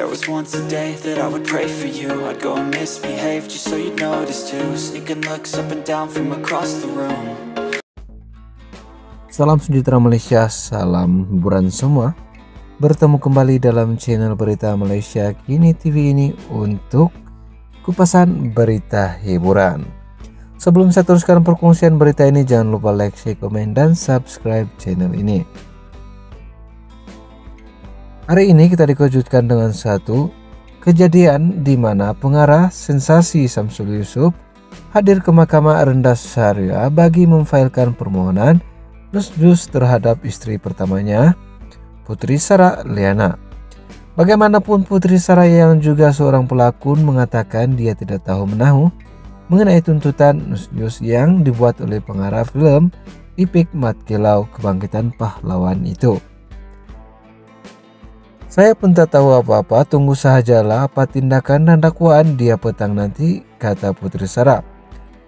was once a day that I would pray for you. I'd go and misbehave just so you'd notice too. Sneaking looks up and down from across the room. Salam sejahtera Malaysia, salam hiburan semua. Bertemu kembali dalam channel berita Malaysia Kini TV ini untuk kupasan berita hiburan. Sebelum saya teruskan perkongsian berita ini jangan lupa like, share, komen, dan subscribe channel ini Hari ini kita dikejutkan dengan satu kejadian di mana pengarah sensasi Samsul Yusuf hadir ke Mahkamah Rendah Syariah bagi memfailkan permohonan nusjus terhadap istri pertamanya, Putri Sarah Liana. Bagaimanapun Putri Sarah yang juga seorang pelakon mengatakan dia tidak tahu menahu mengenai tuntutan nusjus yang dibuat oleh pengarah film Ipik Mat Kilau Kebangkitan Pahlawan itu. Saya pun tak tahu apa-apa, tunggu sajalah apa tindakan dan dakwaan dia petang nanti, kata Putri Sarah.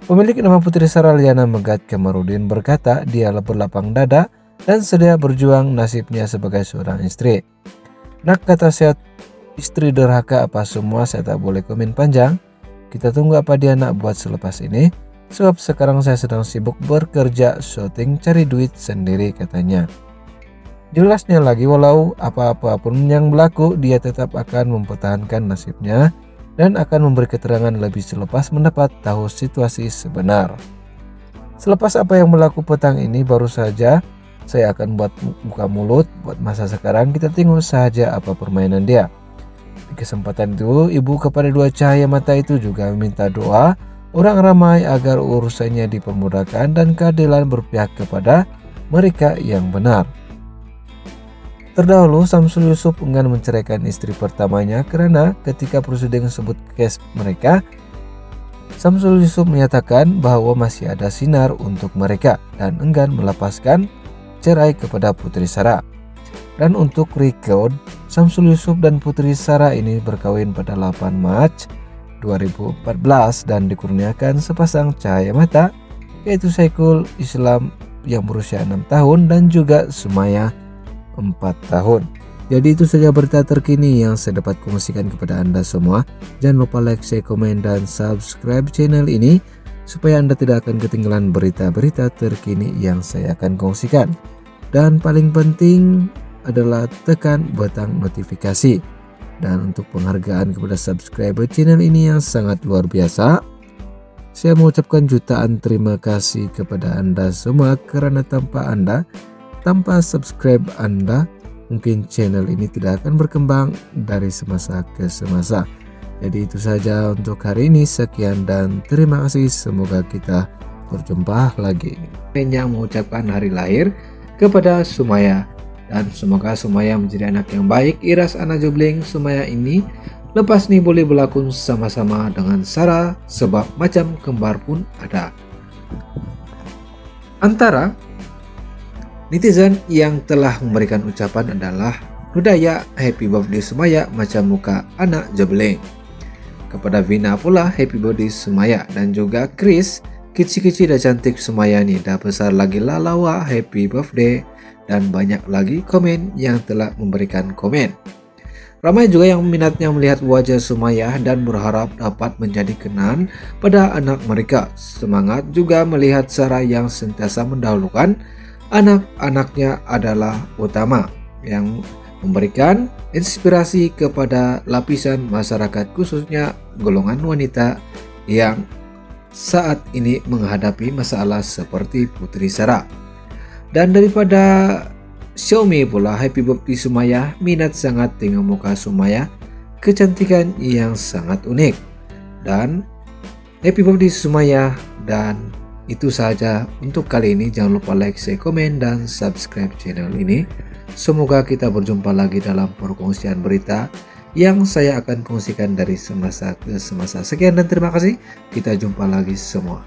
Pemilik nama Putri Sarah Liana Megat Kemarudin berkata dia berlapang dada dan sedia berjuang nasibnya sebagai seorang istri. Nak kata saya istri derhaka apa semua saya tak boleh komen panjang. Kita tunggu apa dia nak buat selepas ini. Sebab sekarang saya sedang sibuk bekerja syuting cari duit sendiri katanya. Jelasnya lagi walau apa-apa pun yang berlaku dia tetap akan mempertahankan nasibnya dan akan memberi keterangan lebih selepas mendapat tahu situasi sebenar. Selepas apa yang berlaku petang ini baru saja saya akan buat buka mulut buat masa sekarang kita tengok saja apa permainan dia. Di kesempatan itu ibu kepada dua cahaya mata itu juga meminta doa orang ramai agar urusannya dipermudahkan dan keadilan berpihak kepada mereka yang benar. Terdahulu, Samsul Yusuf enggan menceraikan istri pertamanya karena ketika prosedur sebut kes mereka, Samsul Yusuf menyatakan bahwa masih ada sinar untuk mereka dan enggan melepaskan cerai kepada Putri Sarah. Dan untuk record, Samsul Yusuf dan Putri Sarah ini berkawin pada 8 Mac 2014 dan dikurniakan sepasang cahaya mata yaitu Saikul Islam yang berusia 6 tahun dan juga Sumaya 4 tahun. Jadi itu saja berita terkini yang saya dapat kongsikan kepada Anda semua. Jangan lupa like, share, komen, dan subscribe channel ini supaya Anda tidak akan ketinggalan berita-berita terkini yang saya akan kongsikan. Dan paling penting adalah tekan butang notifikasi. Dan untuk penghargaan kepada subscriber channel ini yang sangat luar biasa, saya mengucapkan jutaan terima kasih kepada Anda semua karena tanpa Anda tanpa subscribe Anda, mungkin channel ini tidak akan berkembang dari semasa ke semasa. Jadi itu saja untuk hari ini. Sekian dan terima kasih. Semoga kita berjumpa lagi. Yang mengucapkan hari lahir kepada Sumaya dan semoga Sumaya menjadi anak yang baik. Iras anak jubling Sumaya ini lepas nih boleh berlaku sama-sama dengan Sarah sebab macam kembar pun ada. Antara Netizen yang telah memberikan ucapan adalah Nudaya Happy Birthday Sumaya macam muka anak jebeleng. Kepada Vina pula Happy Birthday Sumaya dan juga Chris kecil-kecil dan cantik Sumaya ni dah besar lagi lalawa Happy Birthday dan banyak lagi komen yang telah memberikan komen. Ramai juga yang minatnya melihat wajah Sumaya dan berharap dapat menjadi kenan pada anak mereka. Semangat juga melihat Sarah yang sentiasa mendahulukan anak-anaknya adalah utama yang memberikan inspirasi kepada lapisan masyarakat khususnya golongan wanita yang saat ini menghadapi masalah seperti Putri Sarah. Dan daripada Xiaomi pula Happy Birthday Sumaya minat sangat tengok muka Sumaya kecantikan yang sangat unik dan Happy Birthday Sumaya dan itu saja untuk kali ini. Jangan lupa like, share, komen, dan subscribe channel ini. Semoga kita berjumpa lagi dalam perkongsian berita yang saya akan kongsikan dari semasa ke semasa. Sekian dan terima kasih. Kita jumpa lagi semua.